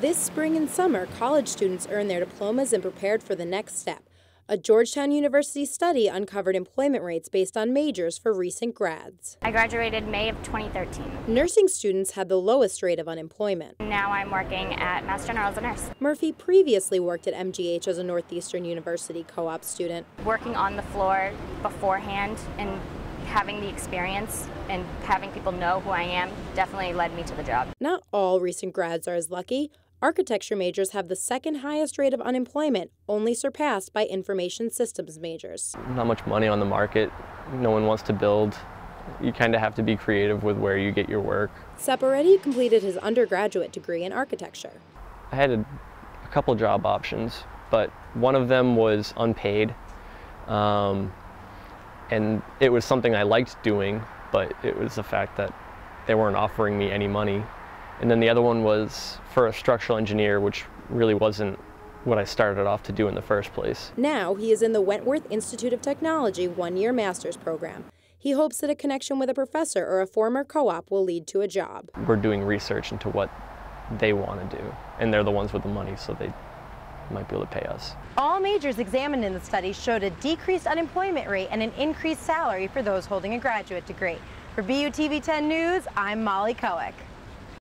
This spring and summer, college students earned their diplomas and prepared for the next step. A Georgetown University study uncovered employment rates based on majors for recent grads. I graduated May of 2013. Nursing students had the lowest rate of unemployment. Now I'm working at Mass General as a nurse. Murphy previously worked at MGH as a Northeastern University co op student. Working on the floor beforehand and having the experience and having people know who I am definitely led me to the job. Not all recent grads are as lucky. Architecture majors have the second highest rate of unemployment, only surpassed by information systems majors. Not much money on the market. No one wants to build. You kind of have to be creative with where you get your work. Saporetti completed his undergraduate degree in architecture. I had a, a couple job options, but one of them was unpaid. Um, and it was something I liked doing, but it was the fact that they weren't offering me any money and then the other one was for a structural engineer, which really wasn't what I started off to do in the first place. Now he is in the Wentworth Institute of Technology one year master's program. He hopes that a connection with a professor or a former co op will lead to a job. We're doing research into what they want to do, and they're the ones with the money, so they might be able to pay us. All majors examined in the study showed a decreased unemployment rate and an increased salary for those holding a graduate degree. For BUTV 10 News, I'm Molly Koweek.